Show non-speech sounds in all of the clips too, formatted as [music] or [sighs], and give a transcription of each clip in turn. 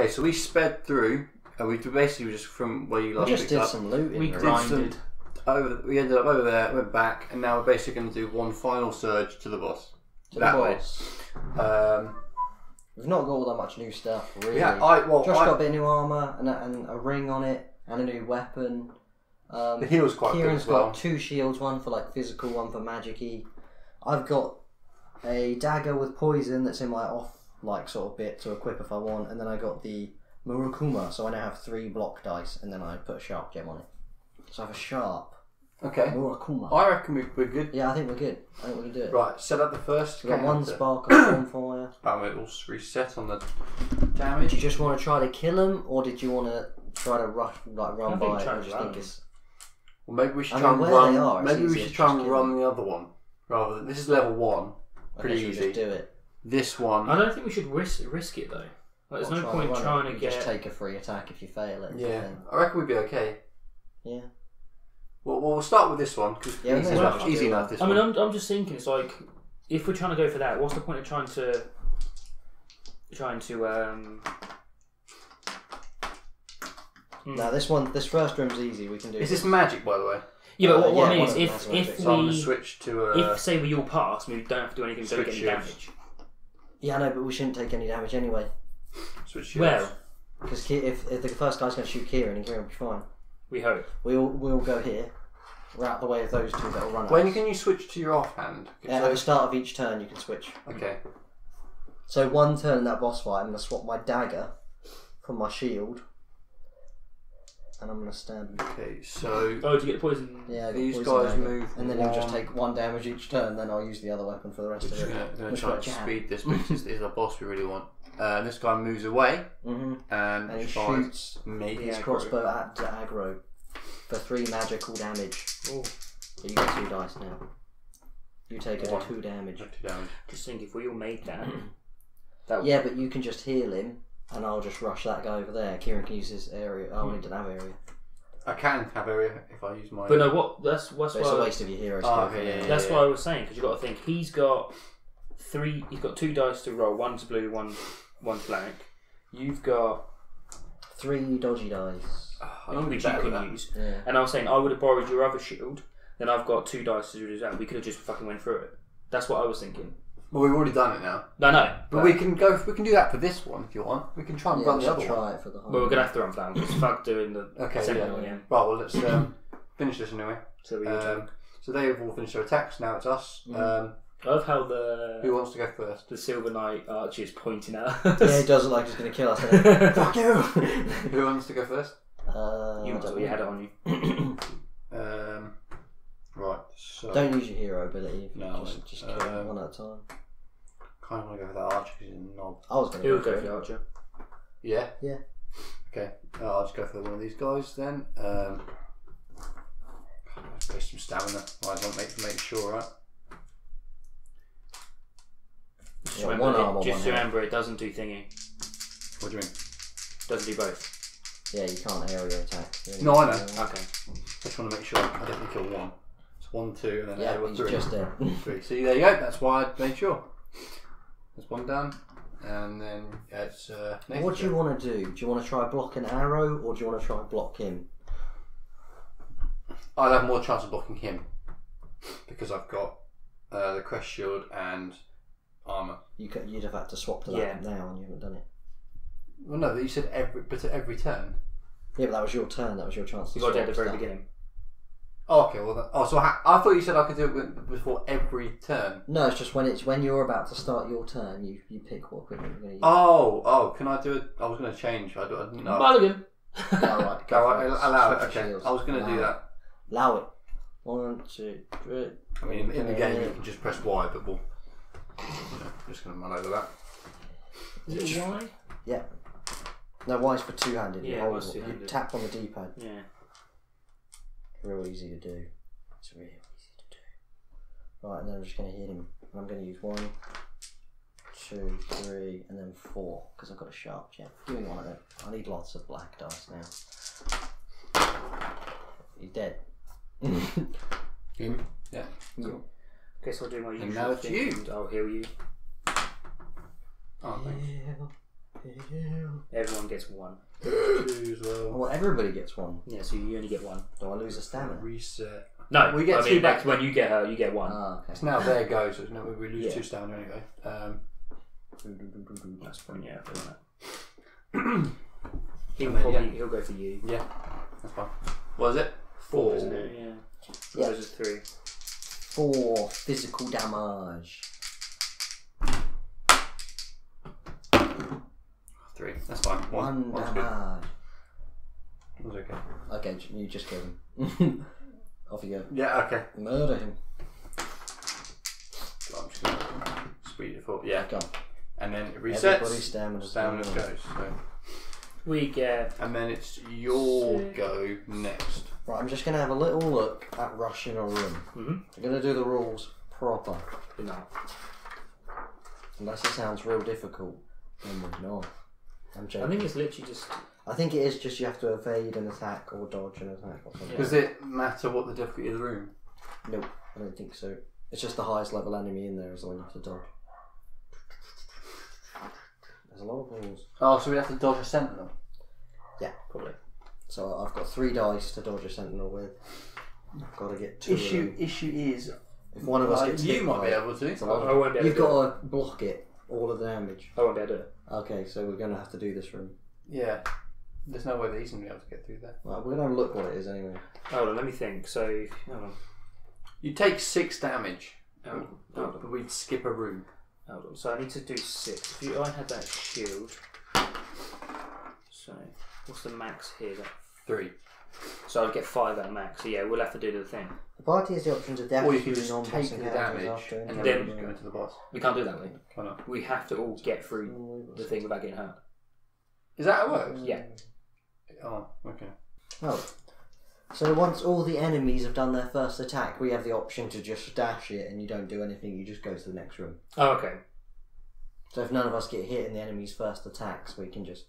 Okay, so we sped through, and we basically just from where you We last just picked did up, some looting. We really. grinded. over. We ended up over there, went back, and now we're basically going to do one final surge to the boss. to the that way. boss. Um, We've not got all that much new stuff, really. yeah, I well, Josh I, got a bit of new armour and a, and a ring on it and a new weapon. Um, the heal's quite good Kieran's as well. got two shields, one for like physical, one for magic-y. I've got a dagger with poison that's in my off like sort of bit to equip if I want, and then I got the Murakumo, so I now have three block dice, and then I put a sharp gem on it. So I have a sharp Okay, Murakumo. I reckon we, we're good. Yeah, I think we're good. I think we can do it. Right, set up the first. We've got one counter. spark on bonfire. [coughs] Bam, it'll reset on the damage. Did damage. you just want to try to kill him, or did you want to try to rush, like run I think by it? try and to just run. think it's Well, maybe we should I try mean, and where run. they are, it's maybe we easier should to try just and kill run the other one rather than this is level one. Pretty okay, should we easy. Just do it. This one, I don't think we should risk risk it though. Like, there's Or no try point trying to You get. just take a free attack if you fail it. yeah, then- I reckon we'd be okay. yeah. Well, we'll start with this one because Yeah, easy, we may enough, well easy do enough. This I mean, one. I'm, I'm just thinking. It's like if we're trying to go for that, what's the point of trying to trying to um. hmm. Now this one, this first room's easy. We can do. Is this. this magic, by the way? Yeah, but what, Uh, what I mean one is of if has if magic. So I'm going to we switch to uh, if say we all pass, we don't have to do anything, don't Switch get any shields. damage. Yeah, I know, but we shouldn't take any damage anyway. switch shields. Well, Because if, if the first guy's going to shoot Kieran, and Kieran will be fine. we hope. We'll we'll go here. We're out the way of those two that will run. at when us. can you switch to your offhand? Yeah, at the start of each turn, you can switch. okay. So one turn in that boss fight, I'm going to swap my dagger from my shield, and I'm going to stand. Okay. So Oh, do you get poison? Yeah, I got These poison guys dagger. move and then he'll just take one damage each turn. Then I'll use the other weapon for the rest we're of just it. going to Which try got and jab. speed this because this is a boss we really want. Uh, this guy moves away hmm and, And he tries shoots me. his aggro. crossbow at the aggro for three magical damage. Oh, So you get two dice now. You take it One. two damage. Two damage. just think if we all made that, [clears throat] that would Yeah, but you can just heal him, and I'll just rush that guy over there. Kieran can use his area. Oh, he hmm. doesn't have area. I can have area if I use my. But no, what that's that's So it's a waste of your heroes. Oh, ah, skill okay, for yeah, now. yeah. that's why I was saying because you got to think he's got three. He's got two dice to roll. One's blue, one one's black. You've got Three dodgy dice. Ah, I don't which you better can with that. use. Yeah. And I was saying I would have borrowed your other shield. Then I've got two dice to do that. We could have just fucking went through it. That's what I was thinking. Well, we've already done it now. No, no. But we can go. We can do that for this one if you want. We can try and Yeah, run we the should other one. try it for the whole. Well, we're gonna have to run down because fuck doing the Okay, second yeah. one again. Right. Well, let's um, finish this anyway. So we. Um, so they've all finished their attacks. Now it's us. Mm. Um, I love how the who wants to go first? the Silver Knight Archie is pointing at [laughs] Yeah, us. he does look like he's gonna kill us. doesn't he? [laughs] Fuck you. [laughs] Who wants to go first? Uh, you I must don't have you had it on you. [coughs] Um, right. So Don't use your hero ability. if you No, just, just kill um, one at a time. kind of want to go for that archer because he's a knob. I was gonna Who go for for the Archer? Yeah. Yeah. Okay. Uh, I'll just go for one of these guys then. Um, let's some stamina. Right. I'll make make sure. Right. Just Yeah, remember, one it- arm or just one hand. remember it doesn't do thingy. What do you mean? Doesn't do both. Yeah, you can't area attack. You only No, I know. area. Okay. Just want to make sure I definitely kill one. It's one, two, and then Yeah, Edward he's three. just dead. Three. See, there you go. That's why I made sure. There's one down, and then yeah, it's. Uh, Nathan's what do you want to do? Do you want to try block an arrow, or do you want to try block him? I'll have more chance of blocking him because I've got uh, the crest shield and armor. You could, you'd have had to swap to that Yeah. now, and you haven't done it. Well, no, you said every, but at every turn. Yeah, but that was your turn. That was your chance. To You got it at the swap very stuff. beginning. Oh, okay. Well, that, oh, so I, I thought you said I could do it with- before every turn. No, it's just when it's when you're about to start your turn, you, you pick what equipment you're going to use. Oh, oh, can I do it? I was going to change. I, don't- I didn't know. Mulligan. All right, [laughs] Go, for right, it. allow it. Switch Okay, shields. I was going to do Allow it. that. Allow it. One, two, three. I mean, in, in the game you can just press Y, but we'll. You know, just going to mull over that. Is it Y? Yeah. No, Y is for two-handed. You Yeah, hold Y. You two-handed. tap on the D-pad. Yeah. Real easy to do. It's real easy to do. Right, and then I'm just going to hit him. I'm going to use one, two, three, and then four because I've got a sharp gem. Give me one of them. I need lots of black dice now. He's dead. [laughs] Him? Yeah. Okay, so I'll do my usual now it's thing you. and I'll heal you. Oh, thanks. Yeah. Everyone gets one. Two as well. Well, everybody gets one. Yeah, so you only get one. Do I lose a stamina? Reset. No, We get I two mean, back. that's when you get her, you get one. Ah, okay. It's now their go, so it's not, we lose Yeah. two stamina anyway. Um, That's fine. yeah. I feel that. He'll And probably yeah. he'll go for you. yeah, that's fine. What is it? Four. isn't it? Yeah. So Yeah. Yours is three. Four physical damage. Three. That's fine. One One's good. damage. That's okay. Okay, j- you just kill him. [laughs] Off you go. Yeah, okay. Murder him. I'm just gonna speed it forward. Yeah. Go on. And then it Everybody's resets. stamina's Stamina gone. goes. So. We get And then it's your Six. go next. Right, I'm just going to have a little look at rushing a room. Mhm. I'm going to do the rules proper. no. Unless it sounds real difficult, then we're not. I'm I think it's literally just I think it is just you have to evade an attack or dodge an attack or something. Does it matter what the difficulty of the room? Nope, I don't think so. It's just the highest level enemy in there is the one you have to dodge. There's a lot of rules. Oh, so we have to dodge a sentinel. Yeah, probably. So I've got three dice to dodge a sentinel with. I've got to get two. of them. issue is If one of us like, gets you hit might by be it, able to. it's a I, lot. I won't be able You've to. do it. got to block it, all of the damage. I won't be able to. do it. Okay, so we're going to have to do this room. Yeah. There's no way that he's gonna be able to get through there. Right, we're going to look what it is anyway. Hold on, let me think. So, hold on, You take six damage, hold on, but, hold on. but we'd skip a room. Hold on. So I need to do six. If you, I had that shield. So what's the max here? That, Three. So I'd get five at max. So yeah, we'll have to do the thing. The party has the option to dash Or you can just take the damage after and any then Then- just go into the boss. We can't do that way. Why not? We have to all get through the thing without getting hurt. Is that how it mm. works? Yeah. Oh, okay. Oh. So once all the enemies have done their first attack, we have the option to just dash it and you don't do anything, you just go to the next room. Oh, okay. So if none of us get hit in the enemy's first attacks, we can just.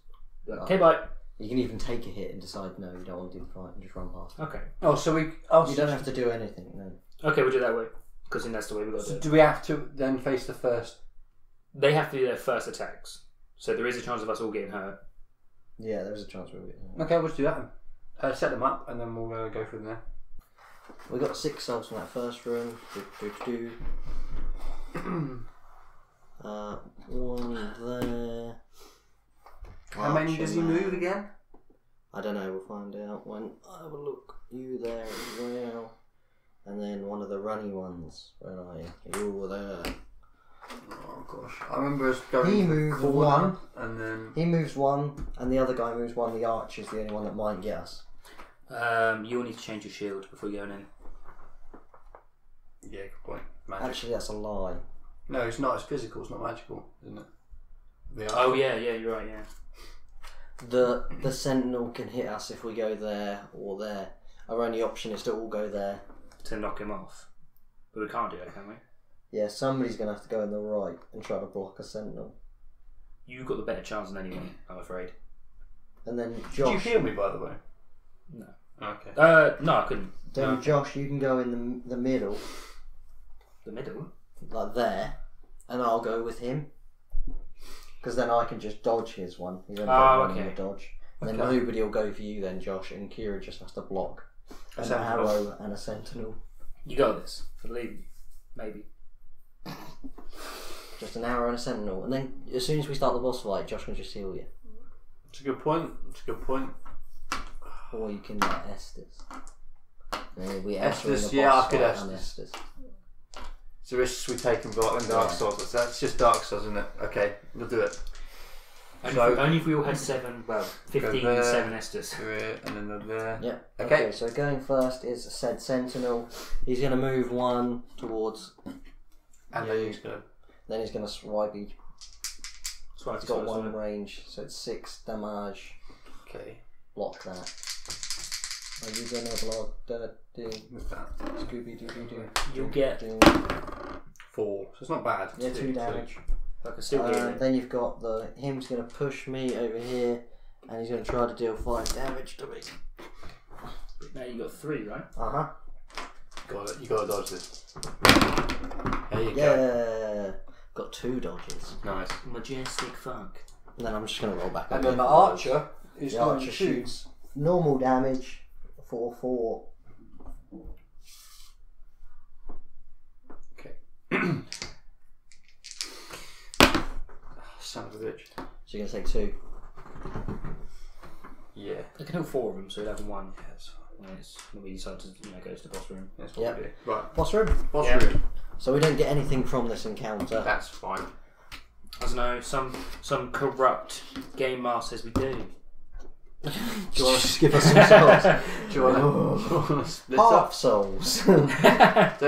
Okay, bye. You can even take a hit and decide, no, you don't want to do the fight and just run past. Okay. Oh, so we. Oh, You so don't have to do anything then. Okay, we'll do it that way. Because then that's the way we got to do So it. do we have to then face the first? They have to do their first attacks. So there is a chance of us all getting hurt. Yeah, there's a chance we'll get hit. Okay, we'll just do that then. Uh, set them up and then we'll uh, go from there. We got six souls from that first room. Do, do, do, do. [clears throat] uh, one there. How many does he Archer move again? I don't know. We'll find out when I have a look. You there as well, and then one of the runny ones. Where are you? You there. Oh gosh, I remember us going He moves one, one. and then He moves one, and the other guy moves one. The arch is the only one that might get us. Um, you'll need to change your shield before going in. yeah, good point. Magic. Actually, that's a lie. no, it's not. It's physical. It's not magical, isn't it? The Oh yeah, yeah, you're right. Yeah. The the sentinel can hit us if we go there or there. Our only option is to all go there. To knock him off. But we can't do that, can we? Yeah, somebody's gonna have to go in the right and try to block a sentinel. You got the better chance than anyone, I'm afraid. And then Josh. Did you hear me, by the way? No. Okay. Uh, no, I couldn't. then No. Josh, you can go in the the middle, The middle. like there, and I'll go with him. Because then I can just dodge his one. He's only got Oh, one in okay. dodge. And then Okay. nobody will go for you then, Josh, and Kira just has to block. A An arrow and a sentinel. You got this. Believe me. Maybe. Just an arrow and a sentinel. And then as soon as we start the boss fight, Josh can just heal you. It's a good point. It's a good point. Or you can let Estus. Uh, we enter Estus, the yeah, I could Estus. Estus. It's the risks we take in Dark Yeah. Souls. That's just Dark Souls, isn't it? Okay, we'll do it. Only, So- if, only if we all had seven, well, 15 there. and 7 Estus. Do and then there. Yeah. Okay. Okay. so going first is said sentinel. He's going to move one towards, And then he's gonna. then he's going to swipe. He- He's got one range, so it's six damage. Okay, Block that. Are you going to block that? Ding. with that. Scooby Doo Doo Doo. You'll get, Four. So it's not bad. Yeah, two damage. I can still get Uh, it. then you've got the him's going to push me over here, and he's going to try to deal five damage to me. Now you got three, right? Uh huh. Got it. You gotta dodge this. There you go. Yeah. Got two dodges. Nice. Majestic funk. And then I'm just going to roll back And up then the archer is The going archer to shoot. shoots normal damage for four. Okay. [clears throat] Son of a bitch. So you're going to take two. Yeah. I can help four of them, so you'll have one. Yes. When it's when we decide to you know go to the boss room. That's what Yep. we do. Right. Boss room. Boss Yeah. room. So we don't get anything from this encounter. That's fine. I don't know. Some some corrupt game master says we do. Do you want to just give us some souls? Do you want to split Half up? souls. [laughs] Don't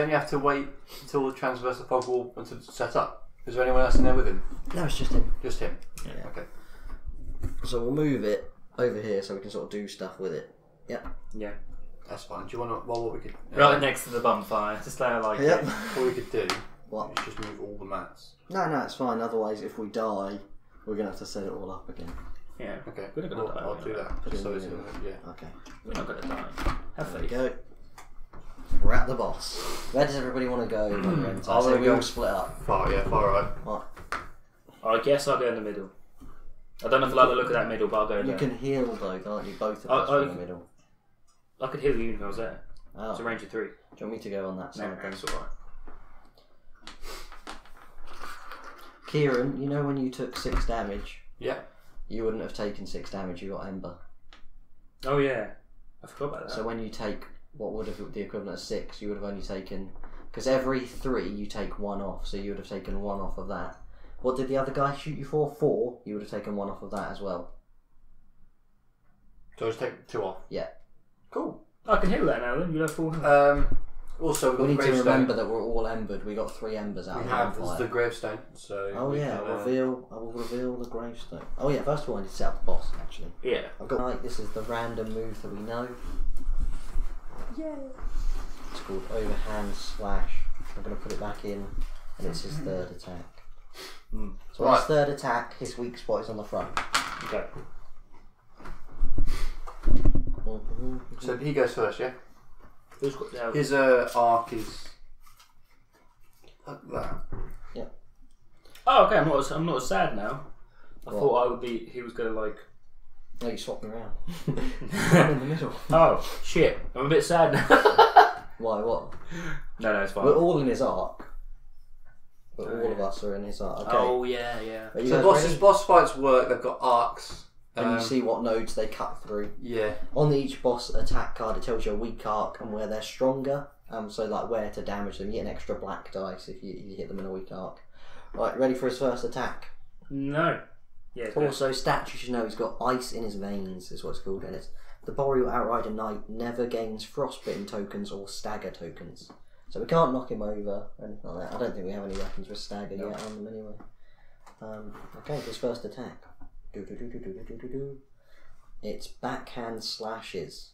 you have to wait until the transverse of fog wall until it's set up? Is there anyone else in there with him? no, it's just him. Just him. Yeah. Okay. So we'll move it over here so we can sort of do stuff with it. yeah. Yeah. That's fine. Do you want to? Well, what we could. uh, Right next to the bonfire. Just there like Yep. it. What we could do What? is just move all the mats. No, no, it's fine. Otherwise, if we die, we're gonna have to set it all up again. Yeah. Okay. We're not gonna Well, die, I'll we're do not. that. Put Just so in it's the in the, yeah. Okay. We're not gonna die. Have There we faith. go. We're at the boss. Where does everybody want to go? [clears throat] Ren? I'll I say we go- all split up. Far, yeah, far right. I guess I'll go in the middle. I don't know if I like the look of that middle, but I'll go You there. can heal though, can't you? Both of I- us I- from the middle. I could heal you even if I was there. Oh. It's a range of three. Do you want me to go on that No, side then? that's alright. Kieran, you know when you took six damage, Yeah. You wouldn't have taken six damage. You got Ember. Oh yeah. I forgot about that. So when you take what would have the equivalent of six, you would have only taken because every three you take one off. So you would have taken one off of that. What did the other guy shoot you for? Four. You would have taken one off of that as well. So I just take two off. Yeah. Cool. I can heal that now then. You'll have full health. Um. Also, we've got We need the to remember that we're all embered. We got three embers out we of have the this is the gravestone. So. Oh we yeah, can, uh, reveal. I will reveal the gravestone. Oh yeah, first of all I need to set up the boss. Actually, yeah. I've got like this is the random move that we know. Yeah. It's called overhand slash. I'm gonna put it back in, and it's his third attack. Hmm. So on his Right. third attack, his weak spot is on the front. Okay. Mhm. So he goes first, yeah. Who's got the His uh, arc is like that. Oh, okay. I'm not. As, I'm not as sad now. I What? thought I would be. He was gonna like. No, you swap me around. [laughs] I'm in the middle. Oh shit! I'm a bit sad now. [laughs] Why? What? no, no, it's fine. We're all in his arc. But all of us are in his arc. Okay. Oh yeah, yeah. Are you So guys bosses, ready? boss fights work. They've got arcs. And Um, you see what nodes they cut through. Yeah. On each boss attack card, it tells you a weak arc and where they're stronger. Um, so like where to damage them. You get an extra black dice if you, you hit them in a weak arc. Right, ready for his first attack. No. Yeah. good. Also, stats you should know he's got ice in his veins, is what it's called, and it's the Boreal Outrider Knight never gains frostbitten tokens or stagger tokens. So we can't knock him over or anything like that. I don't think we have any weapons with stagger yet on them anyway. Um, okay, his first attack. It's backhand slashes.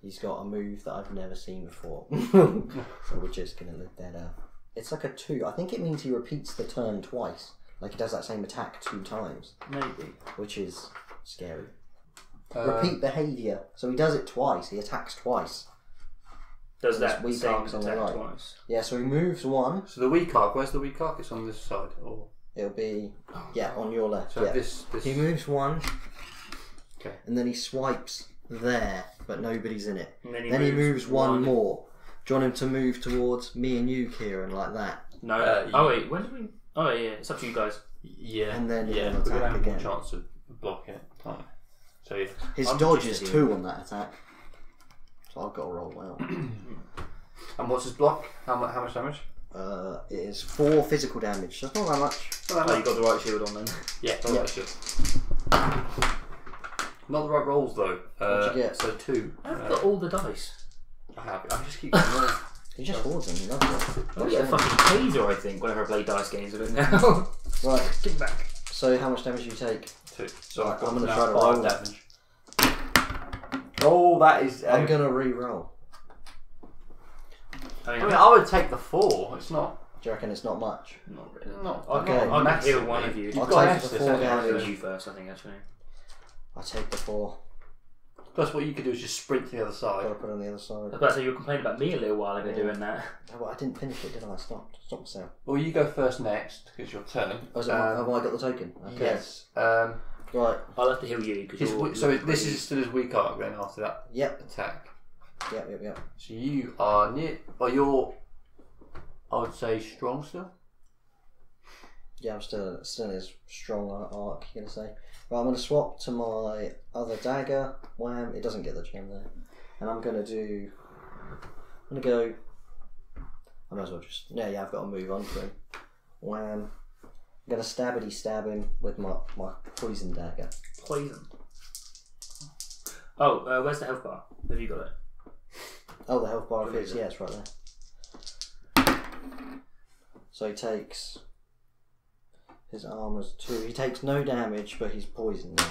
He's got a move that I've never seen before. [laughs] so we're just gonna look that up. It's like a two. I think it means he repeats the turn twice. Like he does that same attack two times, Maybe. which is scary. Uh, Repeat behavior. So he does it twice. He attacks twice. Does that weak same arc's on the right. twice? Yeah. So he moves one. So the weak arc, where's the weak arc? It's on this side. Or It'll be yeah on your left. so yeah. this. This. He moves one. Okay. And then he swipes there, but nobody's in it. And then he then he moves moves one, one. more. Do you want him to move towards me and you, Kieran, like that? No. Uh, oh wait. When did we? Oh yeah. It's up to you guys. Yeah. And then yeah, he'll we're gonna attack have more again. chance to block it. Aren't? So yeah. His I'm dodge is two on that attack. So I've got to roll well. [clears throat] And what's his block? How much? How much damage? Uh, it is four physical damage. That's not that much. Not that Oh, you much. got the right shield on then. Yeah. Not Yeah. that shit. Not the right rolls though. Uh, What'd you get? So two. I've Uh, got all the dice. I have. I just keep going on. He just hoards them. He loves it. I get a fucking taser, I think, whenever I play dice games with it now. [laughs] [laughs] Right. Give back. So how much damage do you take? Two. So Right, I've got I'm gonna try to five roll. damage. Oh, that is. Uh, I'm gonna re-roll. I I mean, mean, I would take the four. It's not. Do you reckon it's not much? not really. Not. I Okay. can, I can massively. heal one of you. You've I'll got take the four haven't you? Damage. you first, I think, actually. I take the four. Plus, what you could do is just sprint to the other Gotta side. put it on the other side. I was about to say you were complaining about me a little while ago Yeah. doing that. Oh, well, I didn't finish it, did I? I stopped. Stopped myself. Well, you go first next because your turn. Oh, is it my- Um, have I got the token? Okay. Yes. Um, Right. I'll have to heal you because his you're. we- so you're this pretty- is still his weak arc then after that Yep. attack. Yep. Yep. Yep. So you are near. Well, you're. I would say strong still. Yeah, I'm still still as his strong arc. You're gonna say. Right, I'm gonna swap to my other dagger. Wham! It doesn't get the gem there, and I'm gonna do. I'm gonna go. I might as well just. Yeah, yeah. I've got to move on to him. Wham! I'm gonna stabbity stab him with my my poison dagger. poison. Oh, uh, where's the health bar? Have you got it? Oh, the health bar Where fits. is it? Yeah, it's right there. So he takes. His armor's two. He takes no damage, but he's poisoned now.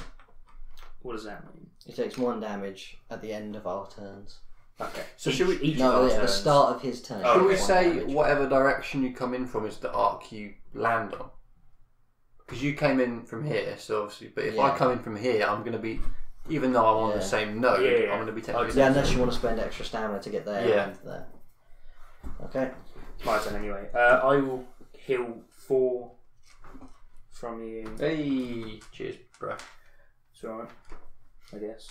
What does that mean? He takes one damage at the end of our turns. Okay. So each, should we- Each No, of our yeah, the start of his turn. Oh, Should okay. we say damage. whatever direction you come in from is the arc you land on? Because you came in from here, so obviously. But if I come in from here, I'm going to be, even though I'm on Yeah. the same node, Yeah, yeah. I'm going to be technically. Yeah, unless you want to spend extra stamina to get there Yeah. and there. Okay. It's my turn anyway. Uh, I will heal four from you. Hey, cheers, bro. It's alright. I guess.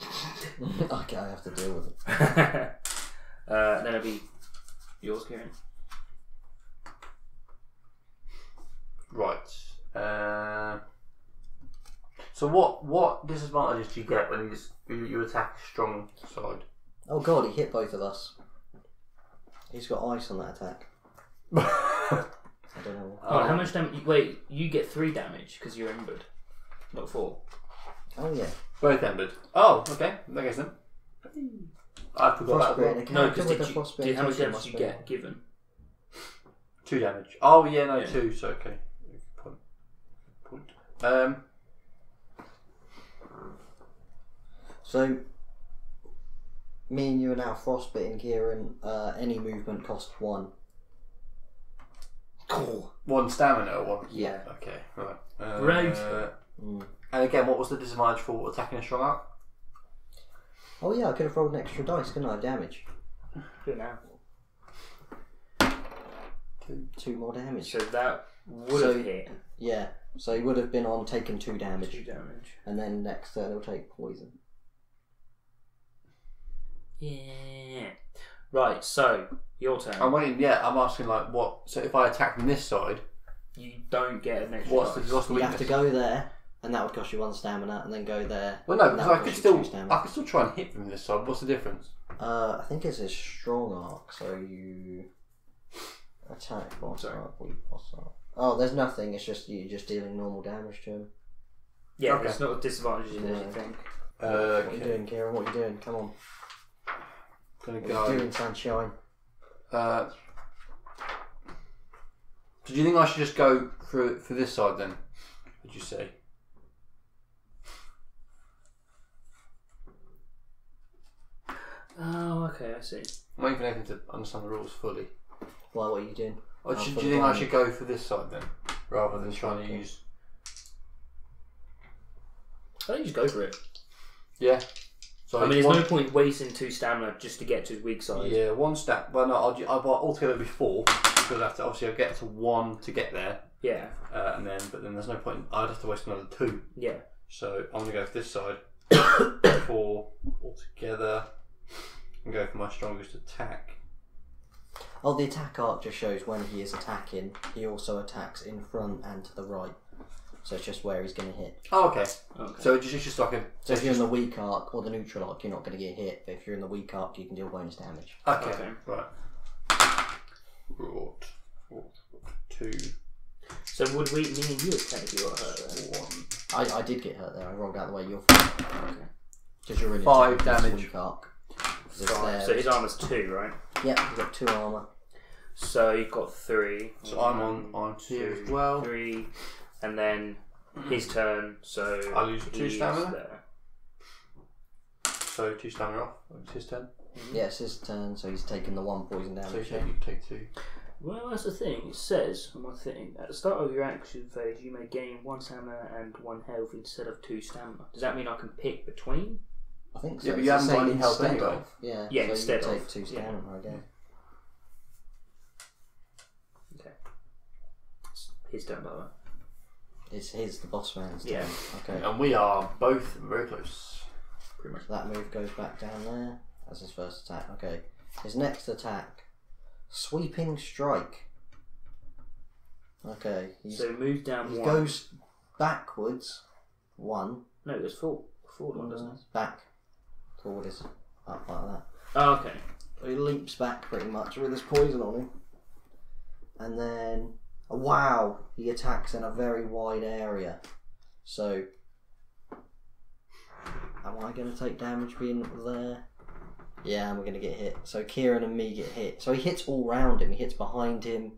[laughs] okay, I have to deal with it. [laughs] uh, then it'll be yours, Kieran. Right. Uh, so what what disadvantages do you get when you just, you, you attack strong side? Oh god, he hit both of us. He's got ice on that attack. [laughs] I don't know. Oh, how much damage? Wait, you get three damage because you're embered, not four. Oh yeah. Both embered. Oh, okay. I guess then. I forgot that. as No, character because with did you, frostbitten did, how much token damage must you be- get given? Two damage. Oh yeah, no, Yeah. two. So okay. Point. Point. Um. So, me and you are now frostbitten, Kieran. Uh, any movement costs one. Cool. One stamina or one. Yeah. Okay. Right. Uh, Right. Mm. And again, what was the disadvantage for attacking a strong arc? Oh yeah, I could have rolled an extra dice, couldn't I? Damage. Good now. Two more damage. So that would So- have hit Yeah. So he would have been on taking two damage, two damage. and then next turn he'll take poison. Yeah. Right. So your turn. I'm waiting. Yeah, I'm asking like what. So if I attack from this side, you don't get an extra. what's the dice. what's the You weakness? have to go there, and that would cost you one stamina, and then go there. Well, no, and that because I could cost you still two stamina. I could still try and hit from this side. What's the difference? Uh, I think it's a strong arc, so you attack boss Sorry. arc, weak boss arc. Oh, there's nothing. It's just you're just dealing normal damage to him. Yeah, Okay. it's not as disadvantages as you Yeah. think. Uh, What are you okay. doing, Kieran? What are you doing? Come on. Gonna What are you go. doing, Sunshine? Uh, so do you think I should just go for for this side then? Would you say? Oh, okay, I see. I'm not even able to understand the rules fully. Why? What are you doing? Or should, do you think I should go for this side then, rather than trying to use? I think you just go for it. Yeah. So I mean, there's one, no point wasting two stamina just to get to his weak side. Yeah, one step. Well, no, I'll, ju- I'll, altogether it'll be four because I have to, obviously I'll get to one to get there, Yeah, uh, and then but then there's no point. I'd have to waste another two. yeah. So I'm gonna go for this side. [coughs] four altogether, and go for my strongest attack. Oh, the attack arc just shows when he is attacking. He also attacks in front and to the right. So it's just where he's going to hit. Oh, okay. Okay. So it's just, it's just like a. So if you're in the weak arc or the neutral arc, you're not going to get hit. But if you're in the weak arc, you can deal bonus damage. Okay. Okay. Right. Right. Two. So would we, me and you, have technically got hurt there? One. I, I did get hurt there. I rolled out the way you're fine. Okay. Because you're in Five this damage. Weak arc. 'Cause it's Five. So his armor's two, right? Yep. you've got two armor. So you've got three. So I'm on One, on here two, as well. Three, and then his [clears throat] turn. So I lose two he's stamina? there. So two stamina off. It's his turn. Mm-hmm. Yeah, it's his turn, so he's taking the one poison So you damage. take, you take two. Well, that's the thing. It says on my thing at the start of your action phase, you may gain one stamina and one health instead of two stamina. Does that mean I can pick between? I think so. Yeah, but It's you the haven't got same any health instead anyway. of. Yeah, Yeah, so instead you of, take two yeah. stamina, I guess. Okay. It's his turn, by the way. It's his, the boss man's Yeah. turn. Okay. And we are both very close. Pretty much. That move goes back down there as his first attack. Okay. His next attack, sweeping strike. Okay. He's, So move down he one. goes backwards. One. No, there's four. Forward one, doesn't it? Back. Forward is up like that. Oh, okay. He leaps back pretty much with his poison on him. And then, wow, he attacks in a very wide area. So, am I going to take damage being there? Yeah, I'm going to get hit. So Kieran and me get hit. So he hits all round him. He hits behind him,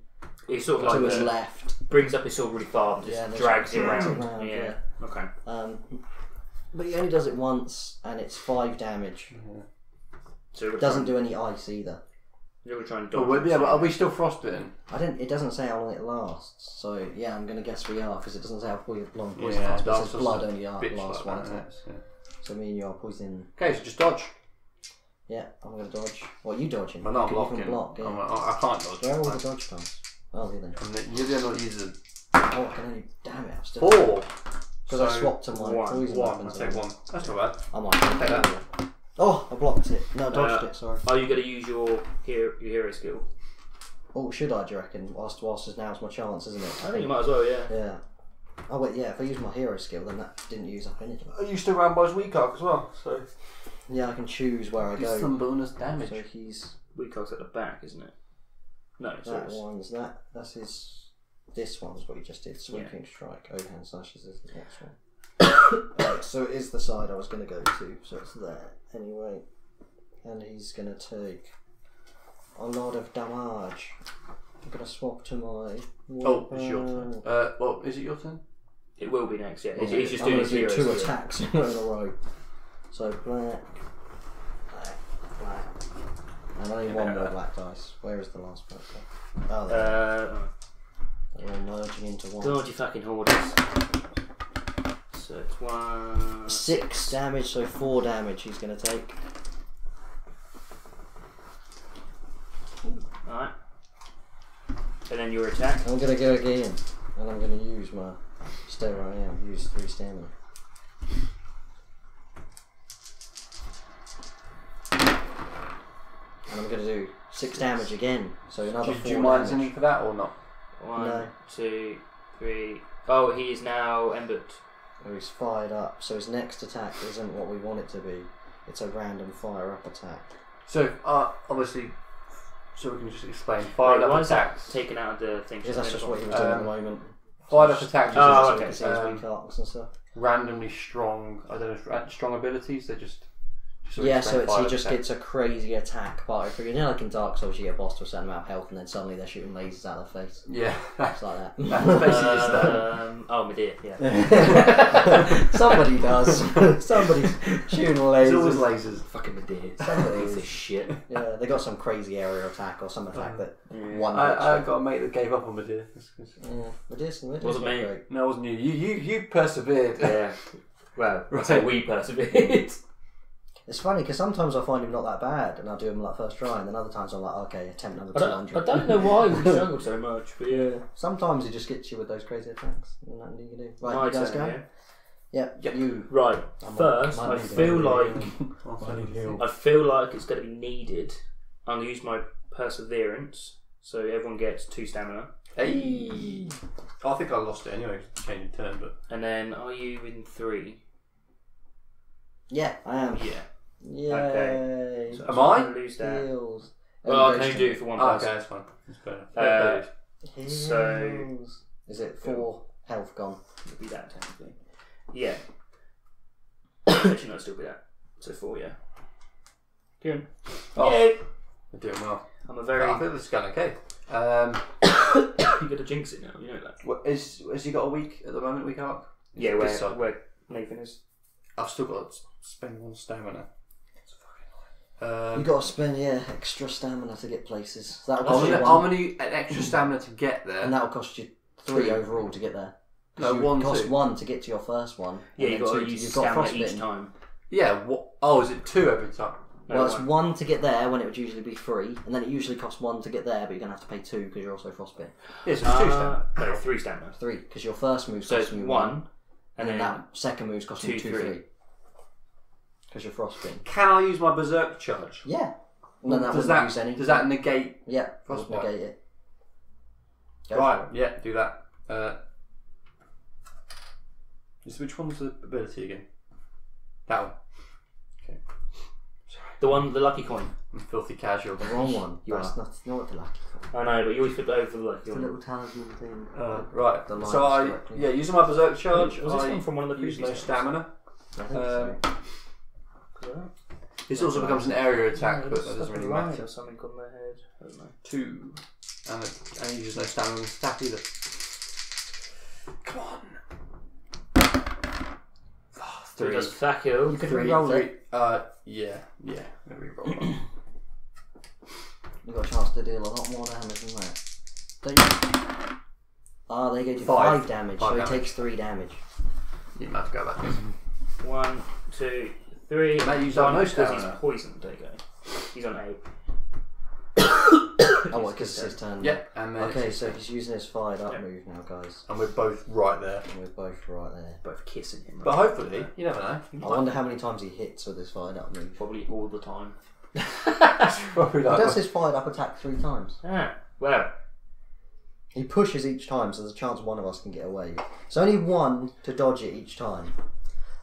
He sort of to like his left. brings up his sword really far and just Yeah, drags it around. around, yeah. yeah. Okay. Um, but he only does it once, and it's five damage. So we're Doesn't do any ice either. You're gonna try and But dodge. we're, yeah, but are we still frostbitten? I didn't. It doesn't say how long it lasts. So yeah, I'm gonna guess we are because it doesn't say how long poison Yeah, lasts. But it says blood only Bitch lasts like one that, time. yeah. So me and you are poison. Okay, so just dodge. Yeah, I'm gonna dodge. What are you dodging? I'm not you blocking. block. Yeah. I'm, I, I can't dodge. Where all the dodge comes? Oh, here then. And then you're the only one that uses Oh, I can only. Damn it! I'm still. four. Because I swapped to my one, poison One. I take one. That's not bad. I might Take that. Oh, I blocked it. No, I dodged Uh, it. Sorry. Are you gonna use your hero, your hero skill? Oh, should I? Do you reckon? Whilst, whilst is now's my chance, isn't it? I think you might as well. Yeah. Yeah. Oh wait, yeah. If I use my hero skill, then that didn't use up anything. I used to Rambo's weak arc as well, so Yeah, I can choose where I do go. some bonus damage. So he's Weak cog's at the back, isn't it? No, so that it's, one's that. That's his. This one's what he just did. Sweeping strike. Overhand slashes is the next one. Right, so it is the side I was going to go to. So it's there anyway, and he's going to take a lot of damage. I'm going to swap to my. Oh, it's your turn. Uh, well, is it your turn? it will be next. Yeah, he's, he's just I'm doing gonna his do hero two skill. attacks in a row. So black, black, black, and only one more black dice. Where is the last black dice? Oh, there. Uh, they're all merging into one. God, you fucking hoarders. So it's one. Six damage, so four damage he's going to take. Alright. And then your attack. I'm going to go again, and I'm going to use my stay where I am. Use three stamina. And I'm going to do six damage again, so another Do, four do you mind damage. anything for that or not? One, No. two, three. Oh, he is now embered. Oh, he's fired up, so his next attack isn't what we want it to be. It's a random fire up attack. So, uh, obviously, so we can just explain. Fired Wait, why up is that attacks. taken out of the thing? Because that's just what he was doing at the Um, moment. Fired up attacks. Oh, so are okay. see his um, weak arcs and stuff. randomly strong. I don't know, if- uh, strong abilities. They're just. Just we Yeah, so it's, he just attacks. gets a crazy attack. But I figured, you know, like in Dark Souls, you get a boss to a certain amount of health, and then suddenly they're shooting lasers out of their face. Yeah, It's like that. [laughs] that's basically just that. Um, oh, my dear, yeah. [laughs] Somebody does. [laughs] Somebody's shooting lasers. It's always lasers. lasers. Fucking my dear. Somebody is. of shit. Yeah, they got some crazy area attack or some attack that one. I, I got a mate that gave up on Midir. That's 'cause- you. Yeah, Midir's- Midir's Wasn't not me. great. No, it wasn't you. You, you, you persevered. Yeah. Well, Right. so we persevered. It's funny because sometimes I find him not that bad, and I do him like first try, and then other times I'm like, okay, attempt number I two don't, I hundred. don't know why we [laughs] struggled so much, but yeah. Sometimes he just gets you with those crazy attacks. and Nothing you can do. Right, My you guys turn, go. yeah. Yeah, Yep. you. Right. I'm First, might I need feel it. like [laughs] I. I feel like it's going to be needed. I'm going to use my perseverance, so everyone gets two stamina. Hey! I think I lost it anyway. Changing turn, but And then, are you in three? Yeah, I am. Yeah. Yay! So Am I'm I? gonna lose that. Heals. Well, I can only do it for one oh, okay, person. that's fine. That's fair. Uh, Fair So- Is it four health gone? It'd be that technically. Yeah. Actually, no, it'll still be that. So four, yeah. Kieran. Oh. Yay! We're doing well. I'm a I very. feel this is going okay. Um, [coughs] you got to jinx it now. You know that. what, is has he got a week at the moment? Week arc? Is Yeah, it where this side? where Nathan is. I've still got to spend one stamina. You Um, got to spend yeah extra stamina to get places. That'll I'm you gonna, one, I'm gonna an extra stamina to get there. and that'll cost you three Two. overall to get there. 'Cause No, you one, cost two. one to get to your first one. Yeah, and you then got two to to- use you've got stamina each frostbitten. time. Yeah. What? Oh, is it two every time? No, well, it's one. one to get there when it would usually be three, and then it usually costs one to get there, but you're gonna have to pay two because you're also frostbitten. Yeah, so it's two Uh, stamina. no, three stamina. Three because your first move So costs it's me one, and and then then that second move's cost me two, two, three. three. Because you're frostbitten. Can I use my berserk charge? Yeah. And then that does that use any. does that negate? Yeah, Frostbite? frostbite. negate it. Go right. it. Yeah. Do that. Uh, is which one's the ability again? That one. Okay. the one, the lucky coin. I'm [laughs] filthy casual. The wrong one. You That's are. not, not the lucky one. I know, but you always flip it over the lucky The one. little talisman thing. Uh, right. The So I yeah using my berserk charge. Was this I one from one of the use previous no games? stamina. I think Um, so. This also becomes an area attack, Yeah, but it's that doesn't really matter. Or something on their head. I don't know. Two, and it, and he uses no stamina on the stat either. Come on. Three. does Thakil. You could Three, re-roll three. it. Uh, yeah, yeah. I'm gonna re-roll. [coughs] You've got a chance to deal a lot more damage than that. Don't you? Ah, they go to Five. five, damage, Five so damage. he takes three damage. You might have to go back. One, two, three. Mate, you Done don't know because he's stamina. poisoned. There you go. He's on eight. Oh, what, because it's his turn. Yeah, and then Okay, it's- so he's using his fired up Yeah. move now, guys. and we're both right there. And we're both right there. Both kissing him. But Right? hopefully, you never know. I wonder how many times he hits with his fired up move. Probably all the time. [laughs] Probably He like does his fired up attack three times. Ah, well. He pushes each time, so there's a chance one of us can get away. It's only one to dodge it each time.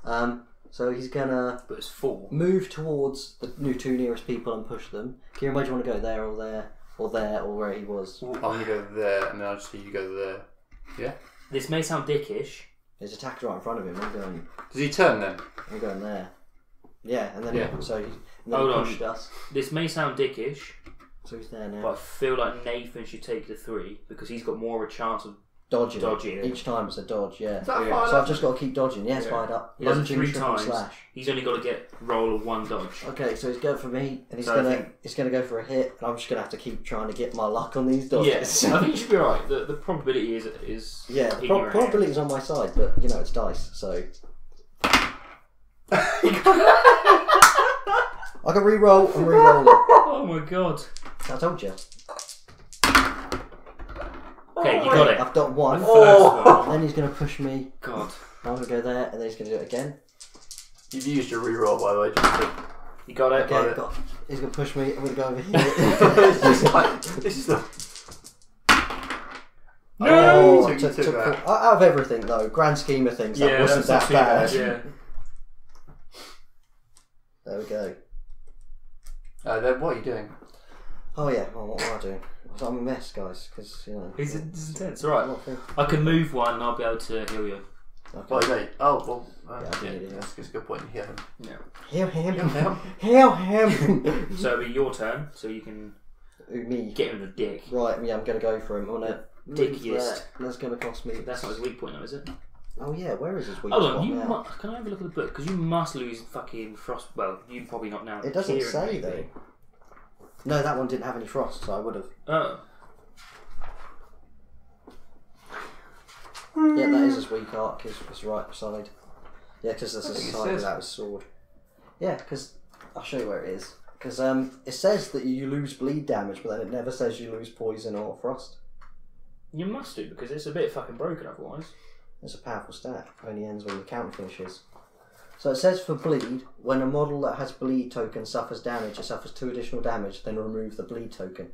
Um, so he's gonna But it's four. move towards the new two nearest people and push them. Kieran, where do you want to go? There or there? Or there or where he was? I'm gonna go there, and then I'll just see you go there. Yeah. This may sound dickish. His attacker's right in front of him. I'm going, Does he turn then? I'm going there. Yeah, and then Yeah. so he, and then Hold he on. pushed us. This may sound dickish, So he's there now. but I feel like Nathan should take the three because he's got more of a chance of. Dodging. Dodging it. Each time it's a dodge, yeah. Is that Yeah. fired So up? I've just got to keep dodging. Yeah, it's Yeah. fired up. He does it Lunging, three triple times. slash. He's only got to get roll of one dodge. Okay, so he's going for me, and he's So I gonna think- he's gonna go for a hit, and I'm just gonna have to keep trying to get my luck on these dodges. Yes, I think you should be right. The, the probability is is yeah, the in pro- your hand. probability's on my side, but you know it's dice, so [laughs] I can re-roll and re-roll it. Oh my god! I told you. Okay, you got it. I've got one. Oh. Then he's gonna push me. God, I'm gonna go there, and then he's gonna do it again. You've used your reroll by the way. Just to... you got it. Okay, Got it. got, he's gonna push me. I'm gonna go over [laughs] here. like this is the. No! Oh, So you took- took took out of everything though, grand scheme of things, that Yeah, wasn't that bad. Yeah. There we go. Uh, then what are you doing? Oh yeah, well, what am I doing? I'm a mess, guys, because you know. It's, it's intense. Alright, I can move one and I'll be able to heal you. Okay. What are? Oh well. Uh, Yeah, yeah, yeah. that's, that's a good point. Heal Yeah. Heal him! Heal him. [laughs] Heal him! [laughs] So it'll be your turn, so you can Ooh, Me. get him in the dick. Right, yeah, I'm gonna go for him. I'm gonna Dickiest. That's gonna cost me. That's not his weak point, though, is it? Oh yeah, where is his weak Hold on, you now? mu- can I have a look at the book? Because you must lose fucking frost. Well, you probably not now. It doesn't say maybe. though. No, that one didn't have any frost, so I would have. Oh, Yeah, that is his weak arc. His, his right side. Yeah, because there's I a think it side says- without his sword. Yeah, because I'll show you where it is. Because um, it says that you lose bleed damage, but then it never says you lose poison or frost. you must do because it's a bit fucking broken otherwise. It's a powerful stat. Only ends when the count finishes. So it says for bleed, when a model that has bleed token suffers damage, it suffers two additional damage, then remove the bleed token.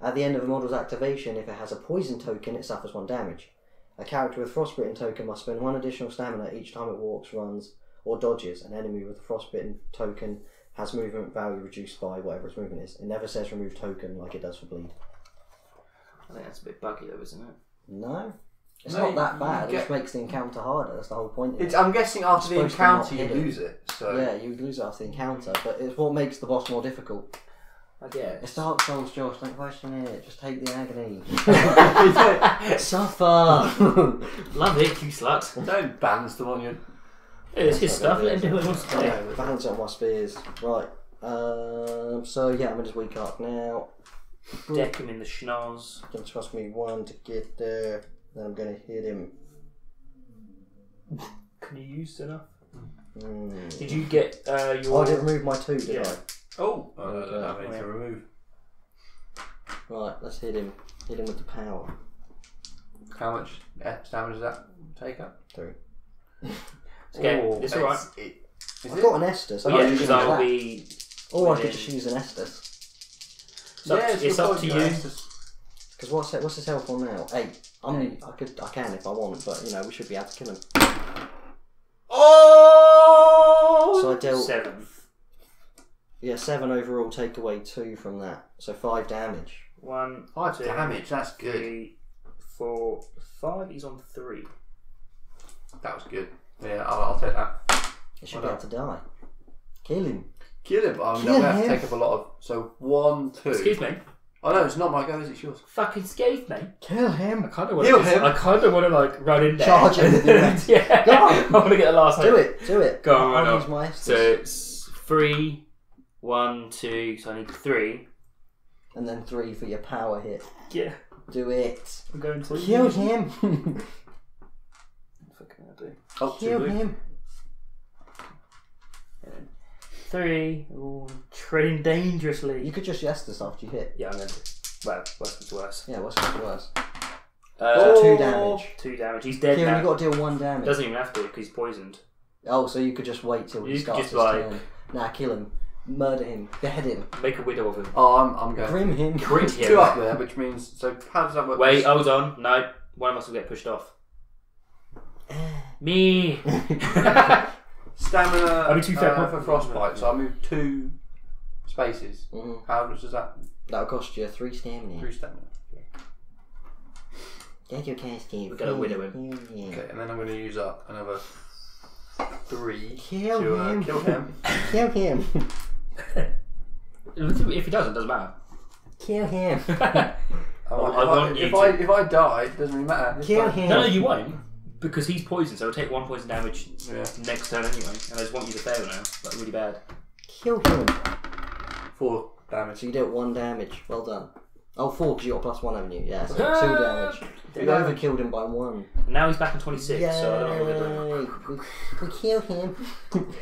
At the end of a model's activation, if it has a poison token, it suffers one damage. A character with frostbitten token must spend one additional stamina each time it walks, runs, or dodges. An enemy with a frostbitten token has movement value reduced by whatever its movement is. It never says remove token like it does for bleed. I think that's a bit buggy though, isn't it? No. It's No, not that you bad, it just makes the encounter harder, that's the whole point. it. It's, I'm guessing after the Supposed to not encounter you lose it. So Yeah, you lose it after the encounter, but it's what makes the boss more difficult. I guess. It's Dark Souls, Josh. Don't question it. Just take the agony. [laughs] Suffer. [laughs] Love it, you slut. Don't balance them on your. It's his stuff. not Let him gonna do what he wants to do. yeah, balance on my spears. Right. Um. So yeah, I'm in his weak arc now. Deck him in the schnoz. It's gonna cost me one to get there. Then I'm gonna hit him. [laughs] Can you use enough? Mm. Did you get uh, Oh, your? I didn't remove my two, did Yeah. Oh, uh, Okay. that means to remove. I? Right, let's hit him. Hit him with the power. How much damage does that take up? Three. Okay, [laughs] Oh, it's alright. It, is I've it? got an Estus. I Yeah, could just because use that will that. be. Or I within- could just use an Estus. It's up, Yeah, it's good up to you. it's just- Because what's it, what's his health on now? Eight. I'm, I could I can if I want, but you know we should be able to kill him. Oh! So I dealt Seven. yeah seven overall. Take away two from that, so five damage. one One, Five two, damage, that's good. three, four, five. He's on three. That was good. Yeah, I'll, I'll take that. He should Why be able to die. Kill him. Kill him. Oh, I mean, Kill I'm going to have to take up a lot of. So, one, two. Excuse me. Oh, no, it's not my go, is it? It's yours. Fucking excuse me. Kill I him. kind of want Heal to. him. I kind of want to like run in there. Charge him with your axe. yeah. Go on. [laughs] I want to get the last Do hit. it. Do it. Go on, I'll run use my Estus. So it's three, one, two. So I need three. and then three for your power hit. Yeah. Do it. I'm going to Kill him. [laughs] Fucking hell, do. Oh, two Kill him. Three. Ooh, treading dangerously. You could just Estus after you hit. Yeah, I'm going to. Well, worse comes to worse. Yeah, what's what's worse? Uh, So two damage. Two damage. He's dead Kieran, now. you got to deal one damage. Doesn't even have to because he's poisoned. Oh, so you could just wait till he You could starts just, his like- turn. Nah, kill him. Murder him. Behead him. Make a widow of him. Oh, I'm, I'm going. Grim him. Grim [laughs] Two him. up there, which means. So, how does that work? Wait, hold on. No, one of us will get pushed off. [sighs] Me. [laughs] Stamina. [laughs] I mean, to be fair, uh, point for frostbite, so I move two spaces. Mhm. How much does that? That'll cost you three stamina. Three stamina. Get your cast Steve. We're gonna widow him. Okay, and then I'm going to use up another three Kill to uh, him. kill him. [laughs] Kill him. if he doesn't, doesn't matter. Kill him. Oh, [laughs] I if, I, want you if, to- I, if I die, it doesn't really matter. It's Kill fine. him. No, no, you won't. Because he's poisoned, so he'll take one poison damage Yeah. next turn anyway. And I just want you to fail now. Like, really bad. Kill him. Four damage. So you dealt one damage. Well done. Oh, four because you got plus one, haven't you? Yeah, so two uh, damage. You Yeah. overkilled him by one. Now he's back in 26, so I don't know what we're doing. Yay. We, we kill him. [laughs]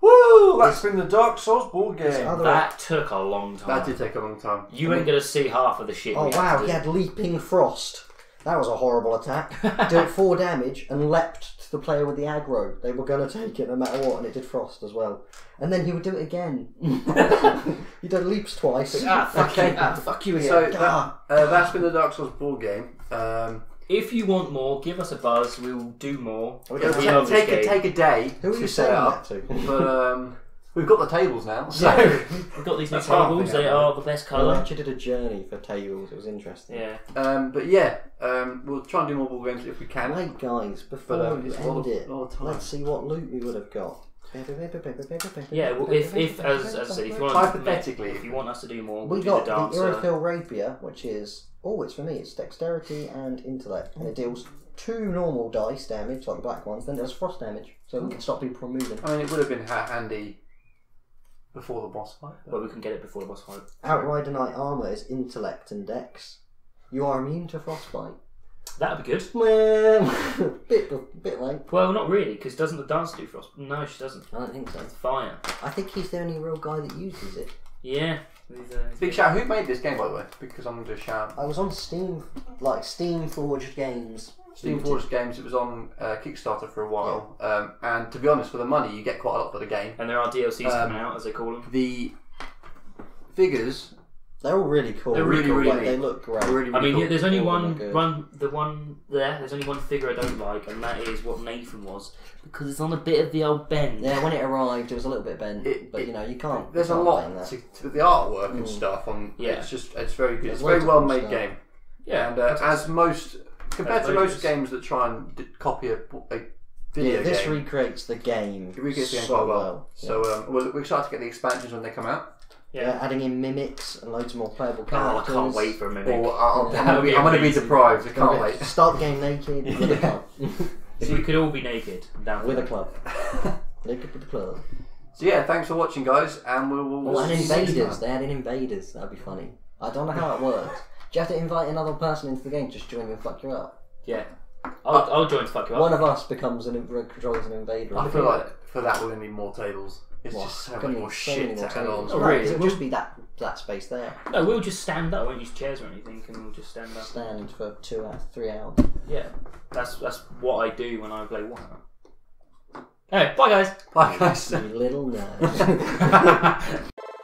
Woo! That's been the Dark Souls board game. other- That took a long time. That did take a long time. You ain't gonna see half of the shit. Oh we had wow, to he do. had leaping frost. That was a horrible attack. [laughs] Dealt four damage and leapt to the player with the aggro. They were going to take it no matter what, and it did frost as well. And then he would do it again. [laughs] he done leaps twice. Ah, fuck Okay. you. Ah, fuck you again. So that, Ah. uh, that's been the Dark Souls board game. Um, if you want more, give us a buzz. We'll do more. We it'll don't We have- love this take, a, game. take a day Who are to you set saying up, that to? but um, we've got the tables now. So [laughs] We've got these new That's half tables. the They game. are the best We colour. actually did a journey for tables. It was interesting. Yeah. Um, but yeah, um, we'll try and do more board games if we can. Wait, guys, before But um, you it's a lot end of, it, lot of time. let's see what loot we would have got. Yeah, well, if, if as, as I said, if you want Hypothetically, if you want us to do more, We we'll got do the the dancer. Irithyll Rapier, which is oh, it's for me. It's dexterity and intellect, and it deals two normal dice damage, like the black ones. Then it does frost damage, so we can stop people from moving. I mean, it would have been ha- handy before the boss fight. but- Well, we can get it before the boss fight. Outrider Knight armor is intellect and dex. You are immune to frostbite. That'd be good. Well, [laughs] bit bit late. Well, not really, because doesn't the dancer do frost? No, she doesn't. I don't think so. It's fire. I think he's the only real guy that uses it. Yeah. He's, uh, Big shout! Who made this game, by the way? Because I'm going to shout. I was on Steam, like Steamforged Games. Steamforged Games. It was on uh, Kickstarter for a while, um, and to be honest, for the money, you get quite a lot for the game. and there are DLCs Um, coming out, as they call them. The figures They're all really cool. They're really, really like, neat. They look great. are really, really I mean, cool. yeah, there's only All of them one, good. one, the one there. There's only one figure I don't like, and that is what Nathan was, because it's on a bit of the old bend. Yeah, when it arrived, it was a little bit bent, It- but it- you know you can't. There's you a can't lot blame that. to, to the artwork and Mm. stuff. On Yeah. it's just it's very good. There's It's a very loads of well cool made stuff. game, yeah. and uh, as most compared to most- most games that try and d- copy a, a video Yeah, this game, recreates the game. it recreates the game so quite well. Yeah. So um, we're, we're excited to get the expansions when they come out. yeah. yeah. adding in mimics and loads more playable characters. Oh, I characters. can't wait for a mimic. Or I'll, I'm gonna be, be I'm gonna be amazing. deprived. I can't wait. Start the game naked with a [laughs] club. So we could all be naked down with a club. [laughs] Naked with the club. So yeah, thanks for watching, guys, and we'll. we'll, Oh, we'll and see you next invaders. time. They added invaders. That'd be funny. I don't know how it works. Do you have to invite another person into the game just to join and fuck you up? Yeah. I I'll, uh, I'll join to fuck you up. One of us becomes an controls an invader. I feel like for that we're gonna need more tables. It's What? just so Gonna much need more so many shit more to add on. tables. Oh, No, really? It'll just be that that space there. No, we'll just stand up. We won't use chairs or anything, and we'll just stand up. Stand for two hours, three hours. Yeah, that's that's what I do when I play Warhammer. Anyway, bye guys. Bye guys. You little nerd. [laughs] [laughs]